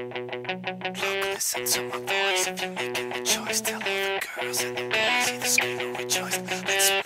Look, listen to my voice. If you're making the choice, tell all the girls and the boys, the scream will rejoice. Let's.